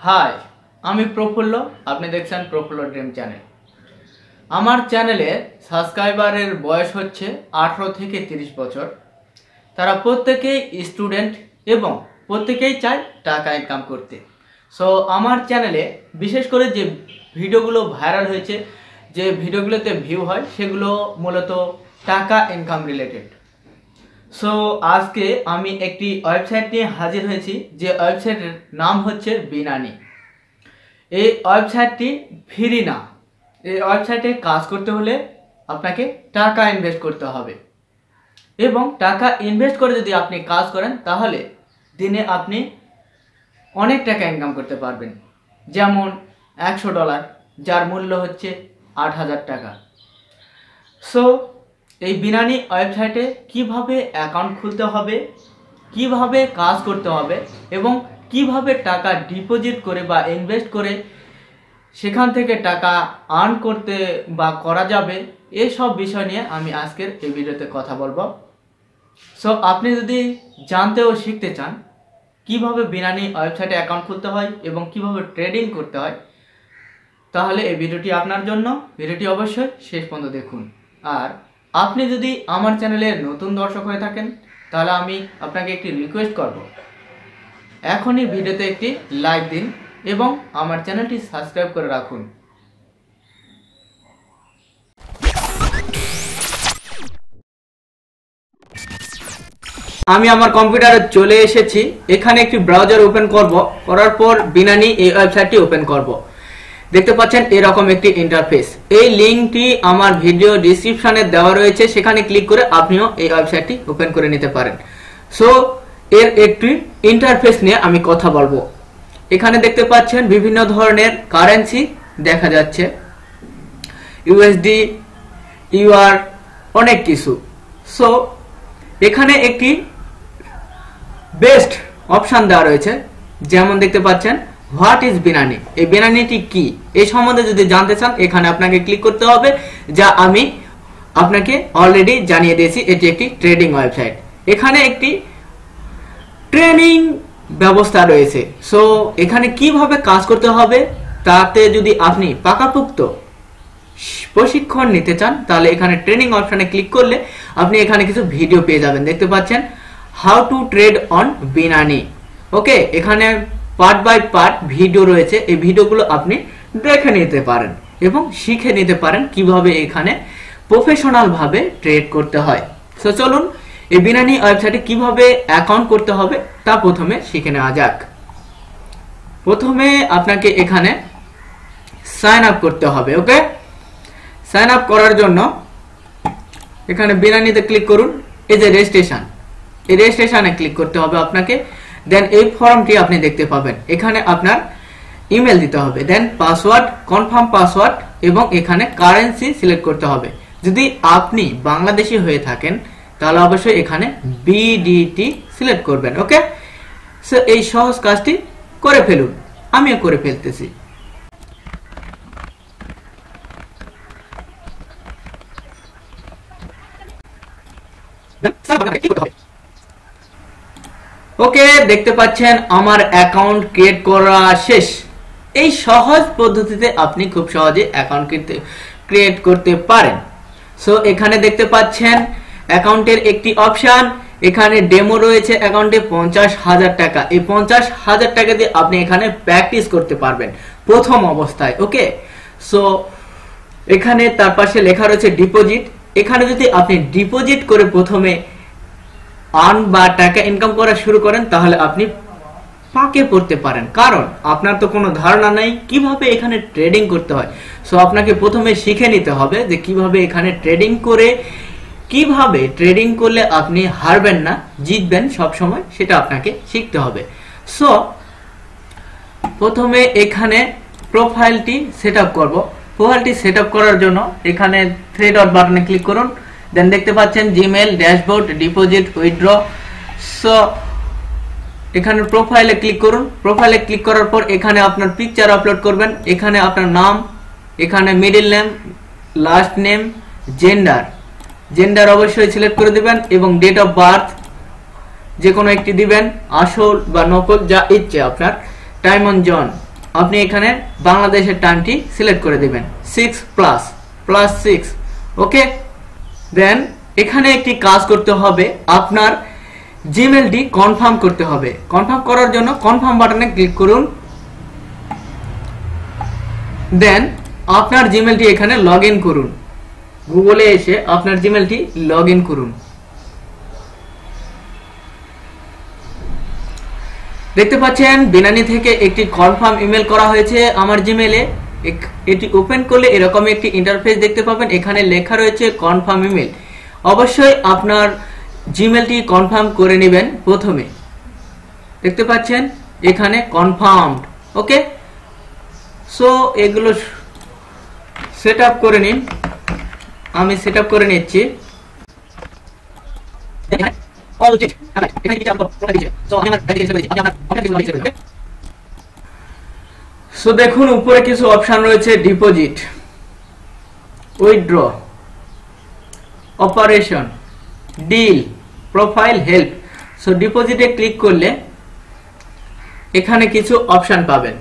High, আমি প্রফুল্ল, আপনি দেখছেন প্রফুল্ল ড্রিম চ্যানেল আমার চ্যানেলে সাবস্ক্রাইবারের বয়স হচ্ছে আঠেরো থেকে তিরিশ বছর। তারা প্রত্যেকেই স্টুডেন্ট এবং প্রত্যেকেই চায় টাকা ইনকাম করতে। সো আমার চ্যানেলে বিশেষ করে যে ভিডিওগুলো ভাইরাল হয়েছে, যে ভিডিওগুলোতে ভিউ হয়, সেগুলো মূলত টাকা ইনকাম রিলেটেড সো আজকে আমি একটি ওয়েবসাইট নিয়ে হাজির হয়েছি, যে ওয়েবসাইটের নাম হচ্ছে বিনানি। এই ওয়েবসাইটটি ফ্রি না। এই ওয়েবসাইটে কাজ করতে হলে আপনাকে টাকা ইনভেস্ট করতে হবে। এবং টাকা ইনভেস্ট করে যদি আপনি কাজ করেন, তাহলে দিনে আপনি অনেক টাকা ইনকাম করতে পারবেন। যেমন একশো ডলার যার মূল্য হচ্ছে আট হাজার টাকা। সো এই বিনানি ওয়েবসাইটে কীভাবে অ্যাকাউন্ট খুলতে হবে, কীভাবে কাজ করতে হবে এবং কীভাবে টাকা ডিপোজিট করে বা ইনভেস্ট করে সেখান থেকে টাকা আর্ন করতে বা করা যাবে, এসব বিষয় নিয়ে আমি আজকের এই ভিডিওতে কথা বলব। সো আপনি যদি জানতে ও শিখতে চান কীভাবে বিনানি ওয়েবসাইটে অ্যাকাউন্ট খুলতে হয় এবং কীভাবে ট্রেডিং করতে হয়, তাহলে এই ভিডিওটি আপনার জন্য। ভিডিওটি অবশ্যই শেষ পর্যন্ত দেখুন। আর আপনি যদি আমার চ্যানেলে নতুন দর্শক হয়ে থাকেন, তাহলে আমি আপনাকে একটি রিকোয়েস্ট করব। এখনই ভিডিওতে একটি লাইক দিন এবং আমার চ্যানেলটি সাবস্ক্রাইব করে রাখুন। আমি আমার কম্পিউটারে চলে এসেছি। এখানে একটি ব্রাউজার ওপেন করব। করার পর বিনানি এই ওয়েবসাইটটি ওপেন করব। দেখতে পাচ্ছেন এরকম একটি ইন্টারফেস এই লিঙ্কটি আমার ভিডিও ডিসক্রিপশনে দেওয়া রয়েছে, সেখানে ক্লিক করে আপনিও এই ওয়েবসাইটটি ওপেন করে নিতে পারেন। সো এর একটি ইন্টারফেস নিয়ে আমি কথা বলব। এখানে দেখতে পাচ্ছেন বিভিন্ন ধরনের কারেন্সি দেখা যাচ্ছে। ইউএসডি ইউআর অনেক কিছু। সো এখানে একটি বেস্ট অপশান দেওয়া রয়েছে। যেমন দেখতে পাচ্ছেন হোয়াট ইজ বিনানি? এই বিনানিটি কি? এই সম্বন্ধে যদি জানতে চান, এখানে আপনাকে ক্লিক করতে হবে, যা আমি আপনাকে অলরেডি জানিয়ে দিয়েছি, এটি একটি ট্রেডিং ওয়েবসাইট। এখানে একটি ট্রেনিং ব্যবস্থা রয়েছে। সো এখানে কীভাবে কাজ করতে হবে, তাতে যদি আপনি পাকাপুক্ত প্রশিক্ষণ নিতে চান, তাহলে এখানে ট্রেনিং অপশনে ক্লিক করলে আপনি এখানে কিছু ভিডিও পেয়ে যাবেন। দেখতে পাচ্ছেন, how to trade on Binance. Okay, এখানে পার্ট বাই পার্ট ভিডিও রয়েছে। এই ভিডিওগুলো আপনি দেখে নিতে পারেন এবং শিখে নিতে পারেন কীভাবে এখানে প্রফেশনাল ভাবে ট্রেড করতে হয়। সো চলুন এই বিনানি ওয়েবসাইটে কীভাবে অ্যাকাউন্ট করতে হবে তা প্রথমে শিখে নেওয়া যাক। প্রথমে আপনাকে এখানে সাইন আপ করতে হবে ওকে সাইন আপ করার জন্য এখানে বিনানিতে ক্লিক করুন। এই যে রেজিস্ট্রেশন এই রেজিস্ট্রেশনে ক্লিক করতে হবে আপনাকে। দেন এই ফর্মটি আপনি দেখতে পাবেন। এখানে আপনার ইমেল দিতে হবে। দেন পাসওয়ার্ড কনফার্ম পাসওয়ার্ড এবং এখানে কারেন্সি সিলেক্ট করতে হবে। যদি আপনি বাংলাদেশি হয়ে থাকেন, তাহলে অবশ্যই এখানে বিডিটি সিলেক্ট করবেন ওকে সো এই সহজ কাজটি করে ফেলুন। আমিও করে ফেলতেছি। ওকে দেখতে পাচ্ছেন, আমার অ্যাকাউন্ট ক্রিয়েট করা শেষ। এই সহজ পদ্ধতিতে আপনি খুব সহজে অ্যাকাউন্ট ক্রিয়েট করতে পারেন। সো এখানে দেখতে পাচ্ছেন অ্যাকাউন্টের একটি অপশন এখানে ডেমো রয়েছে অ্যাকাউন্টে পঞ্চাশ হাজার টাকা। এই পঞ্চাশ হাজার টাকা দিয়ে আপনি এখানে প্র্যাকটিস করতে পারবেন প্রথম অবস্থায়, ওকে? সো এখানে তার পাশে লেখা রয়েছে ডিপোজিট এখানে যদি আপনি ডিপোজিট করে প্রথমে আর্ন বা টাকা ইনকাম করা শুরু করেন, তাহলে আপনি পাকে পড়তে পারেন। কারণ আপনার তো কোনো ধারণা নাই কীভাবে এখানে ট্রেডিং করতে হয়। সো আপনাকে প্রথমে শিখে নিতে হবে যে কীভাবে এখানে ট্রেডিং করে, কীভাবে ট্রেডিং করলে আপনি হারবেন না, জিতবেন সব সময় সেটা আপনাকে শিখতে হবে। সো প্রথমে এখানে প্রোফাইলটি সেট আপ করব। প্রোফাইলটি সেট আপ করার জন্য এখানে থ্রি ডট বাটনে ক্লিক করুন। দেন দেখতে পাচ্ছেন Gmail dashboard deposit withdraw so এখানে প্রোফাইলে ক্লিক করুন। প্রোফাইলে ক্লিক করার পর এখানে আপনার পিকচার আপলোড করবেন। এখানে আপনার নাম, এখানে middle name last name gender gender অবশ্যই সিলেক্ট করে দিবেন এবং ডেট অফ বার্থ যে কোনো একটি দিবেন, আসল বা নকল, যা ইচ্ছে আপনার। টাইম অন জন আপনি এখানে বাংলাদেশের টাইমটি সিলেক্ট করে দিবেন। Six plus plus six okay then এখানে একটি কাজ করতে হবে। আপনার জিমেলটি কনফার্ম করতে হবে। কনফার্ম করার জন্য কনফার্ম বাটনে ক্লিক করুন। দেন আপনার জিমেলটি এখানে লগ করুন। গুগলে এসে আপনার জিমেলটি লগ করুন। দেখতে পাচ্ছেন, বিনানি থেকে একটি কনফার্ম ইমেল করা হয়েছে আমার জিমেলে এটি ওপেন করলে এরকম একটি ইন্টারফেস দেখতে পাবেন। এখানে লেখা রয়েছে কনফার্ম ইমেল অবশ্যই আপনার জিমেলটি কনফার্ম করে নেবেন প্রথমে। দেখতে পাচ্ছেন? এখানে কনফার্মড ওকে সো এগুলো সেট আপ করে নিন। আমি সেট আপ করে? নিচ্ছি সো দেখুন, উপরে কিছু অপশন রয়েছে deposit withdraw operation deal profile help so ডিপোজিটে ক্লিক করলে এখানে কিছু অপশন পাবেন,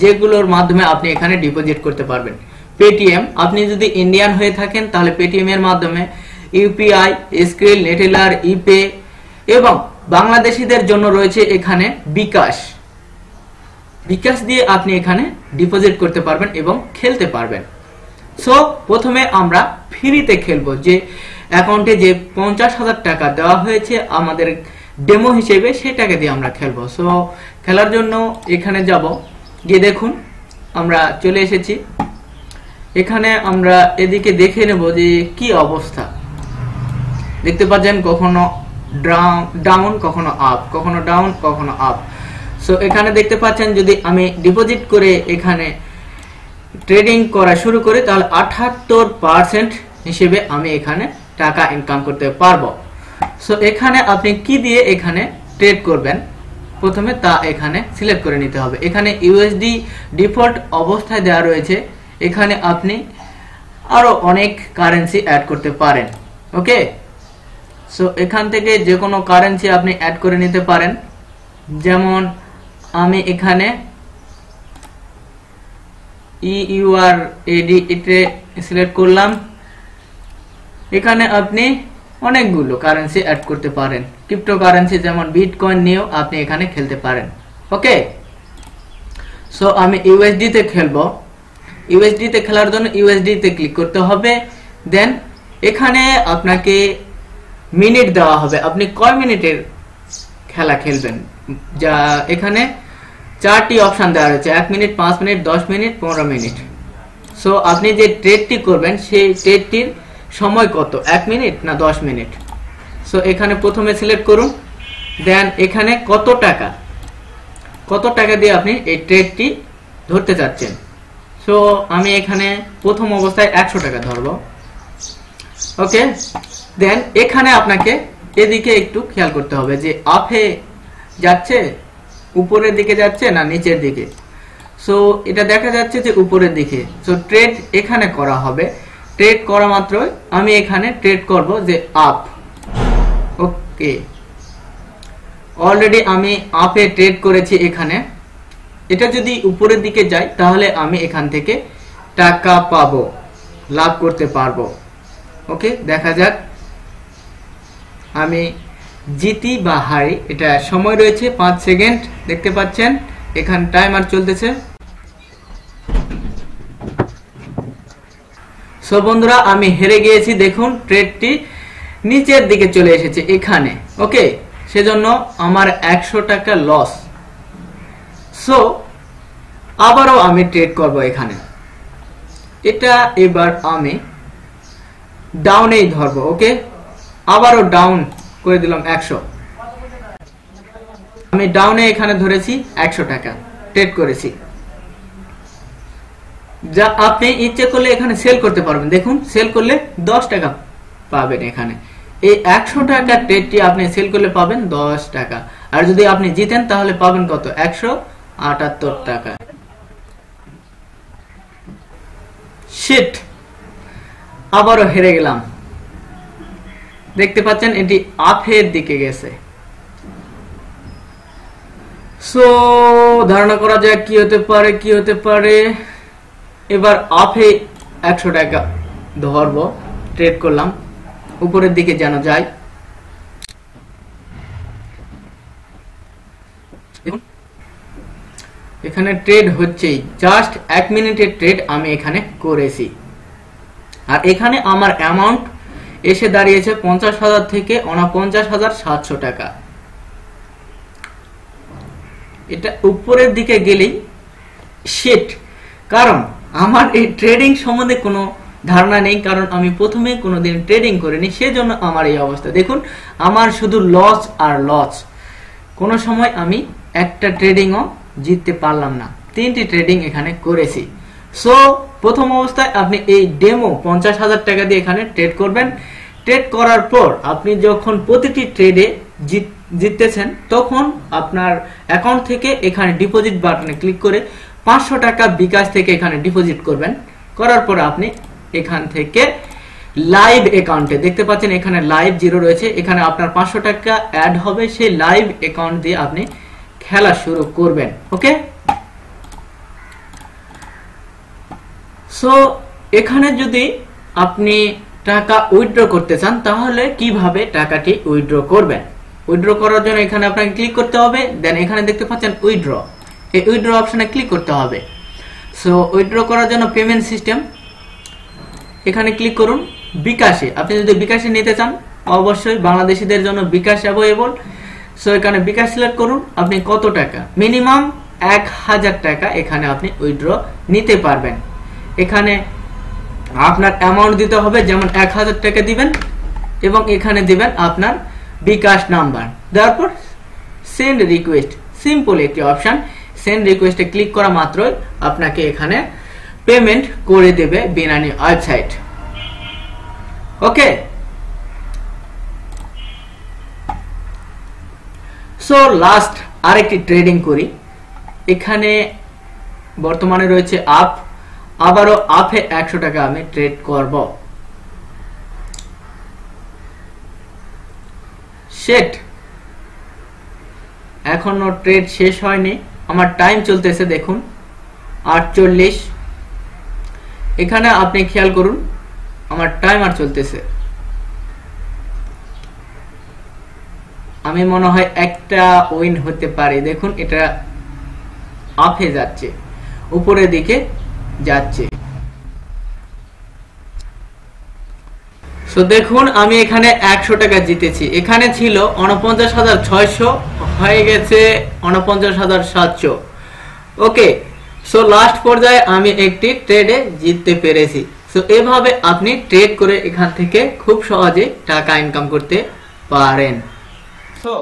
যেগুলোর মাধ্যমে আপনি এখানে ডিপোজিট করতে পারবেন। পেটিএম আপনি যদি ইন্ডিয়ান হয়ে থাকেন, তাহলে পেটিএম এর মাধ্যমে ইউপিআই স্ক্রিল নেটেলার ইপে এবং বাংলাদেশিদের জন্য রয়েছে এখানে বিকাশ। বিকাশ দিয়ে আপনি এখানে ডিপোজিট করতে পারবেন এবং খেলতে পারবেন। সো প্রথমে আমরা ফ্রিতে খেলব। যে অ্যাকাউন্টে যে পঞ্চাশ হাজার টাকা দেওয়া হয়েছে, আমাদের ডেমো হিসেবে সেটাকে দিয়ে আমরা খেলব। সো খেলার জন্য এখানে যাব। গিয়ে দেখুন, আমরা চলে এসেছি। এখানে আমরা এদিকে দেখে নেব যে কি অবস্থা। দেখতে পাচ্ছেন কখনো ডাউন কখনো আপ কখনো ডাউন কখনো আপ সো এখানে দেখতে পাচ্ছেন যদি আমি ডিপোজিট করে এখানে ট্রেডিং করা শুরু করি, তাহলে আঠাত্তর পার্সেন্ট হিসেবে আমি এখানে টাকা ইনকাম করতে পারব। সো এখানে আপনি কি দিয়ে এখানে ট্রেড করবেন? প্রথমে তা এখানে সিলেক্ট করে নিতে হবে। এখানে ইউএসডি ডিফল্ট অবস্থায় দেওয়া রয়েছে। এখানে আপনি আরও অনেক কারেন্সি অ্যাড করতে পারেন। ওকে সো এখান থেকে যে কোনো কারেন্সি আপনি অ্যাড করে নিতে পারেন। যেমন আমি এখানে ইউআর এডি এটে সিলেক্ট করলাম। এখানে আপনি অনেকগুলো কারেন্সি অ্যাড করতে পারেন। ক্রিপ্টো কারেন্সি যেমন বিটকয়েন নিয়েও আপনি এখানে খেলতে পারেন। ওকে সো আমি ইউএসডি তে খেলব। ইউএসডি তে খেলার জন্য ইউএসডি তে ক্লিক করতে হবে। দেন এখানে আপনাকে মিনিট দেওয়া হবে। আপনি কয় মিনিটের খেলা খেলবেন? যা এখানে চারটি অপশন দেওয়া রয়েছে। এক মিনিট পাঁচ মিনিট দশ মিনিট পনেরো মিনিট সো আপনি যে ট্রেডটি করবেন, সেই ট্রেডটির সময় কত? এক মিনিট না দশ মিনিট সো এখানে প্রথমে সিলেক্ট করুন। দেন এখানে কত টাকা? কত টাকা দিয়ে আপনি এই ট্রেডটি ধরতে চাচ্ছেন? সো আমি এখানে প্রথম অবস্থায় একশো টাকা ধরব। ওকে দেন এখানে আপনাকে এদিকে একটু খেয়াল করতে হবে যে আপে যাচ্ছে উপরের দিকে যাচ্ছে না নিচের দিকে। সো এটা দেখা যাচ্ছে যে উপরের দিকে। সো ট্রেড এখানে করা হবে। ট্রেড করা মাত্রই আমি এখানে ট্রেড করব যে আপ ওকে অলরেডি আমি আপে ট্রেড করেছি এখানে। এটা যদি উপরের দিকে যায়, তাহলে আমি এখান থেকে টাকা পাবো। লাভ করতে পারব। ওকে দেখা যাক। আমি জিতি বা হারি, এটা সময় রয়েছে, পাঁচ সেকেন্ড, দেখতে পাচ্ছেন, এখান টাইমার চলতেছে। সো বন্ধুরা, আমি হেরে গিয়েছি, দেখুন ট্রেডটি নিচের দিকে চলে এসেছে, এখানে ওকে সেজন্য আমার একশো টাকা লস সো আবারও আমি ট্রেড করব এখানে। এটা এবার আমি ডাউনেই ধরবো ওকে আবারও ডাউন করে দিলাম একশো। আমি ডাউনে এখানে ধরেছি একশো টাকা ট্রেড করেছি। যা আপনি ইচ্ছে করলে এখানে সেল করতে পারবেন। দেখুন সেল করলে দশ টাকা পাবেন এখানে। এই একশো টাকা ট্রেডটি আপনি সেল করলে পাবেন দশ টাকা। আর যদি আপনি জিতেন, তাহলে পাবেন কত? একশো আটাত্তর টাকা। শিট আবারও হেরে গেলাম। দেখতে পাচ্ছেন, এটি আপের দিকে গেছে। সো ধারণা করা যায় কি হতে পারে, কি হতে পারে? এবার আপে একশো টাকা ধরবো ট্রেড করলাম। উপরের দিকে যেন যায় এখানে ট্রেড হচ্ছেই। জাস্ট এক মিনিটের ট্রেড আমি এখানে করেছি। আর এখানে আমার অ্যামাউন্ট এসে দাঁড়িয়েছে পঞ্চাশ হাজার থেকে উনপঞ্চাশ হাজার সাতশো টাকা। এটা উপরের দিকে গেলেই শেট কারণ আমার এই ট্রেডিং সম্বন্ধে কোনো ধারণা নেই, কারণ আমি প্রথমে কোনোদিন ট্রেডিং করিনি, সেজন্য আমার এই অবস্থা। দেখুন, আমার শুধু লস আর লস কোনো সময় আমি একটা ট্রেডিংও জিততে পারলাম না। তিনটি ট্রেডিং এখানে করেছি। সো প্রথম অবস্থায় আপনি এই ডেমো পঞ্চাশ হাজার টাকা দিয়ে এখানে ট্রেড করবেন। ট্রেড করার পর আপনি যখন প্রতিটি ট্রেডে জিত জিততেছেন, তখন আপনার অ্যাকাউন্ট থেকে এখানে ডিপোজিট বাটনে ক্লিক করে পাঁচশো টাকা বিকাশ থেকে এখানে ডিপোজিট করবেন। করার পর আপনি এখান থেকে লাইভ অ্যাকাউন্টে দেখতে পাচ্ছেন এখানে লাইভ জিরো রয়েছে। এখানে আপনার পাঁচশো টাকা অ্যাড হবে। সেই লাইভ অ্যাকাউন্ট দিয়ে আপনি খেলা শুরু করবেন। ওকে সো এখানে যদি আপনি টাকা উইথড্র করতে চান, তাহলে কীভাবে টাকাটি উইথড্র করবেন? উইথড্র করার জন্য এখানে আপনাকে ক্লিক করতে হবে দেন এখানে দেখতে পাচ্ছেন উইথড্র এই উইথড্র অপশনে ক্লিক করতে হবে। সো উইথড্র করার জন্য পেমেন্ট সিস্টেম এখানে ক্লিক করুন, বিকাশে। আপনি যদি বিকাশে নিতে চান, অবশ্যই বাংলাদেশিদের জন্য বিকাশ অ্যাভেলেবল সো এখানে বিকাশ সিলেক্ট করুন, আপনি কত টাকা? মিনিমাম এক হাজার টাকা এখানে আপনি উইথড্র নিতে পারবেন। এখানে আপনার অ্যামাউন্ট দিতে হবে, যেমন এক হাজার টাকা দিবেন, এবং এখানে দিবেন আপনার বিকাশ নাম্বার। তারপর সেন্ড রিকোয়েস্ট সিম্পল একটি অপশন সেন্ড রিকোয়েস্টে ক্লিক করা মাত্রই আপনাকে এখানে পেমেন্ট করে দেবে Binance website okay so last আরেকটি ট্রেডিং করি। এখানে বর্তমানে রয়েছে আপ আবারও আপে একশো টাকা আমি ট্রেড করব। সেট এখনও ট্রেড শেষ হয়নি। আমার টাইম চলতেছে, দেখুন। আটচল্লিশ। এখানে আপনি খেয়াল করুন, আমার টাইমার চলতেছে। আমি মনে হয় একটা উইন হতে পারে। দেখুন, এটা আফে যাচ্ছে। উপরের দিকে যাচ্ছে। সো দেখুন, আমি এখানে একশো টাকা জিতেছি। এখানে ছিল উনপঞ্চাশ হাজার ছয়শো, হয়ে গেছে উনপঞ্চাশ হাজার সাতশো। ওকে সো লাস্ট পর্যায়ে আমি একটি ট্রেডে জিততে পেরেছি। সো এভাবে আপনি ট্রেড করে এখান থেকে খুব সহজে টাকা ইনকাম করতে পারেন। সো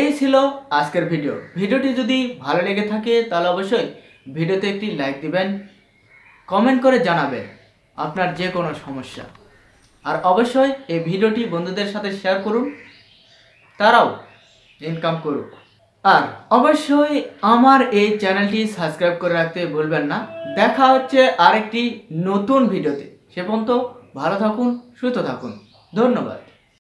এই ছিল আজকের ভিডিও ভিডিওটি যদি ভালো লেগে থাকে, তাহলে অবশ্যই ভিডিওতে একটি লাইক দিবেন। কমেন্ট করে জানাবেন আপনার যে কোনো সমস্যা। আর অবশ্যই এই ভিডিওটি বন্ধুদের সাথে শেয়ার করুন, তারাও ইনকাম করুক। আর অবশ্যই আমার এই চ্যানেলটি সাবস্ক্রাইব করে রাখতে ভুলবেন না। দেখা হচ্ছে আরেকটি নতুন ভিডিওতে। সে পর্যন্ত ভালো থাকুন, সুস্থ থাকুন। ধন্যবাদ।